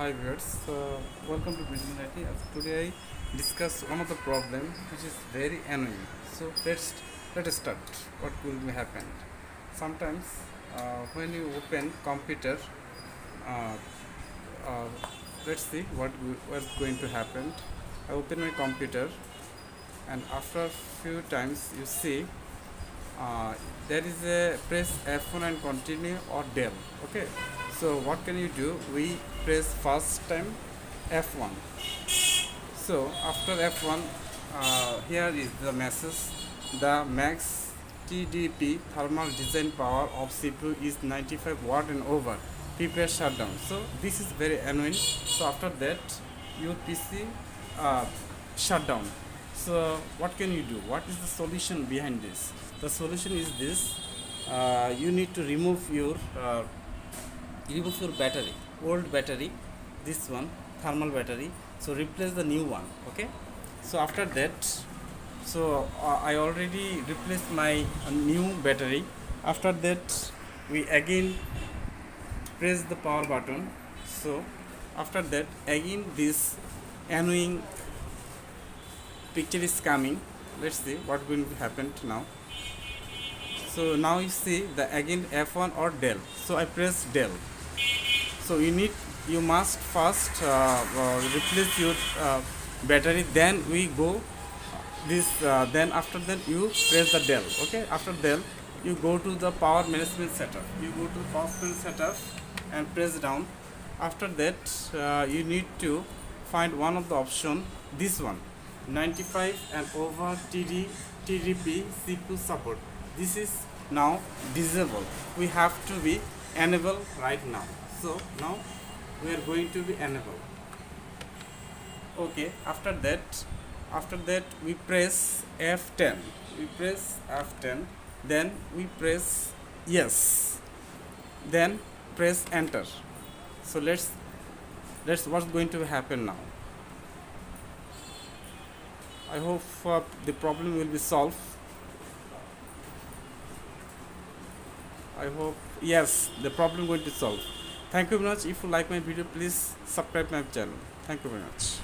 Hi viewers, so welcome to Vision IT. As Today I discuss one of the problem which is very annoying. So let's let us start. What will be happen? Sometimes uh, when you open computer, uh, uh, let's see what what's going to happen. I open my computer, and after a few times you see uh, there is a press F1 and continue or del. Okay, so what can you do? We press first time F1. So after F1, uh, here is the message. The max TDP thermal design power of CPU is 95 watt and over. Prepare shutdown. So this is very annoying. So after that, your PC uh, shut down. So what can you do? What is the solution behind this? The solution is this: uh, you need to remove your uh, remove battery, old battery, this one thermal battery. So replace the new one. Okay. So after that, so uh, I already replaced my uh, new battery. After that, we again press the power button. So after that, again this annoying picture is coming let's see what to happen now so now you see the again f1 or del so i press del so you need you must first uh, uh, replace your uh, battery then we go this then after that you press the del okay? After del you go to the power management setup. You go to the power management setup and press down. After that uh, you need to find one of the option this one 95 and over TD TDP CPU support. This is now disabled we have to be enable right now. So now we are going to be enable. Okay after that after that we press F10 we press F10 then we press yes then press enter. So let's let's what's going to happen now? I hope uh, the problem will be solved. I hope yes, the problem going to solve. Thank you very much. If you like my video, please subscribe my channel. Thank you very much.